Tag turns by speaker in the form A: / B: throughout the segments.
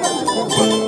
A: Thank you.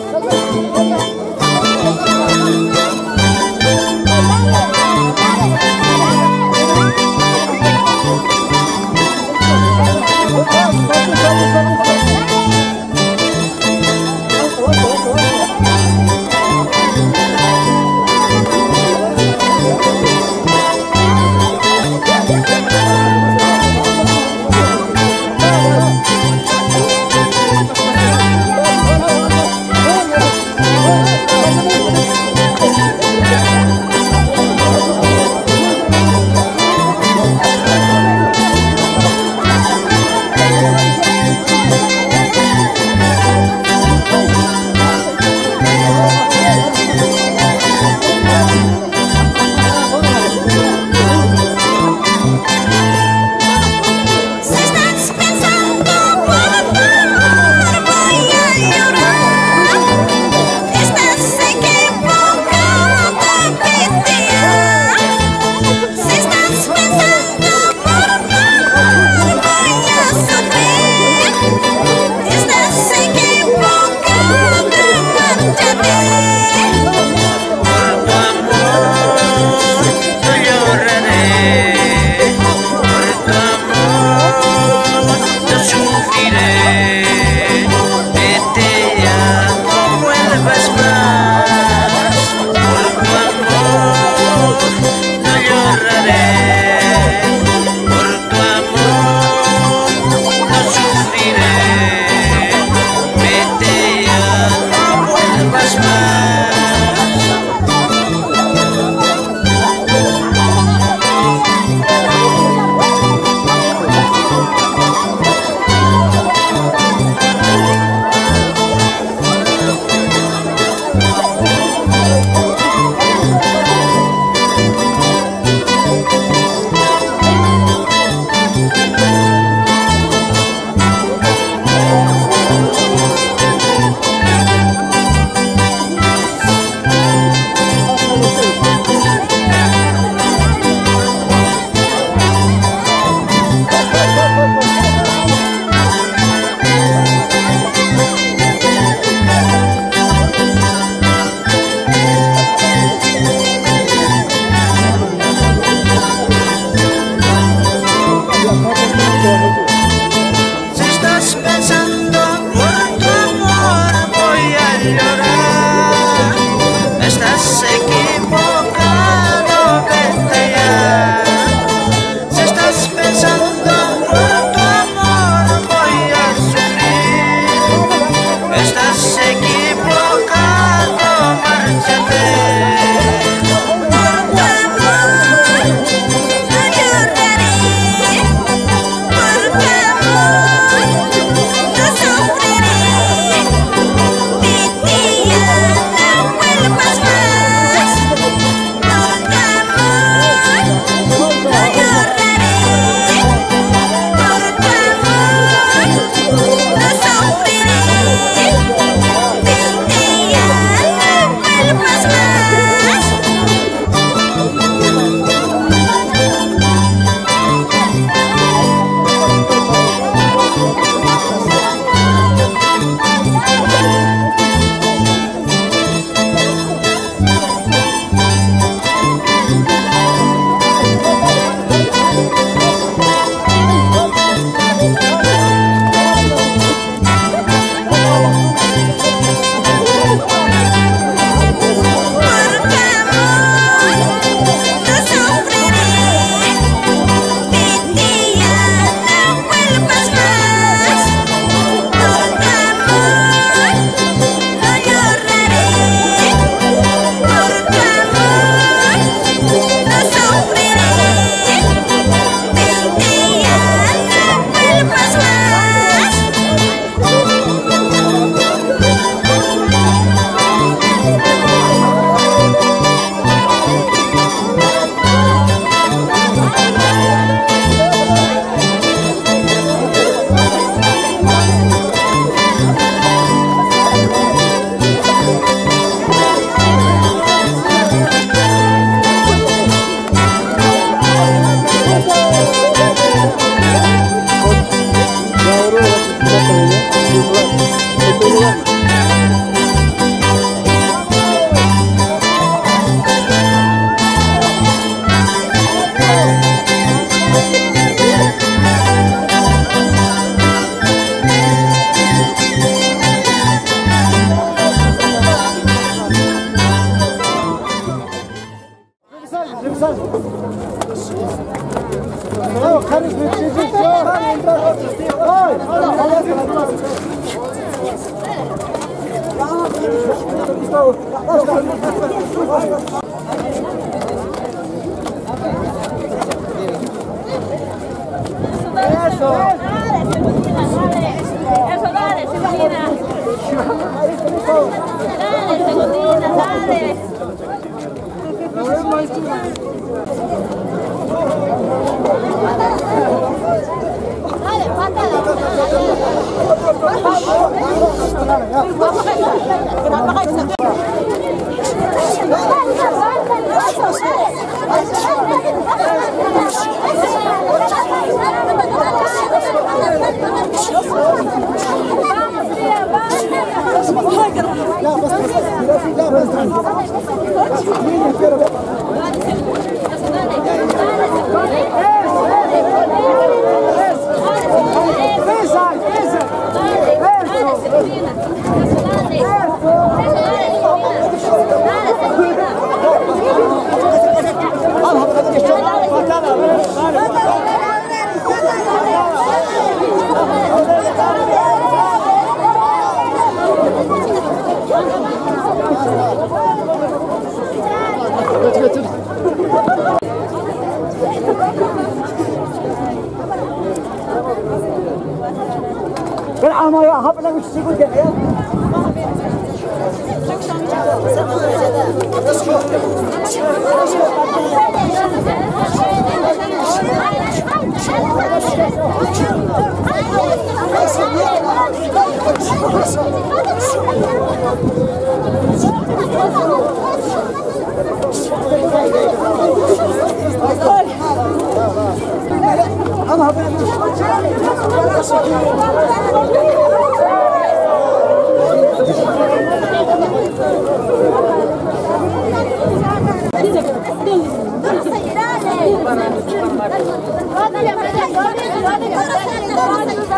A: Hasan. Não, cara, os metidos de jogo. Vai, entra. Vai, olha, olha. Eso. لا بس لا بس لا بس Vous derrière. انا هبقى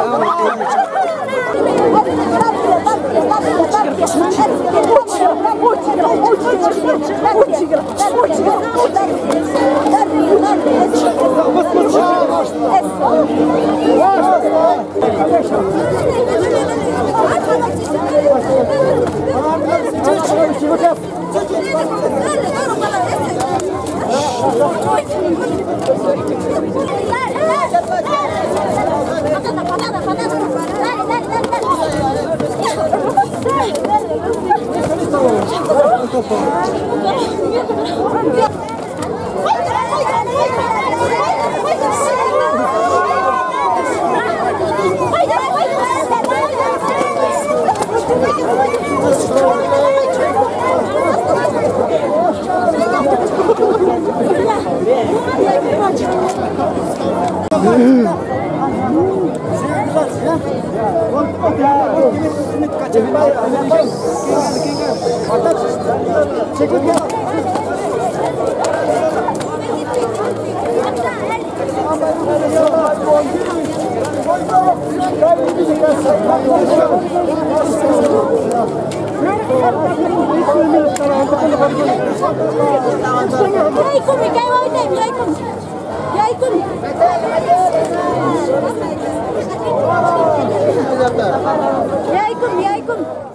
A: Путин, Путин, Путин, Путин, Путин, Путин, Çekil gel. جايكم جاي وايتين جايكم جايكم جايكم جايكم